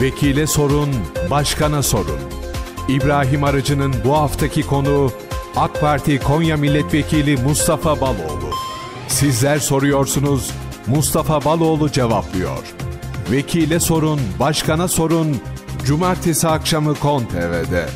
Vekile sorun, başkana sorun. İbrahim Arıcı'nın bu haftaki konuğu AK Parti Konya Milletvekili Mustafa Baloğlu. Sizler soruyorsunuz, Mustafa Baloğlu cevaplıyor. Vekile sorun, başkana sorun. Cumartesi akşamı Kon TV'de.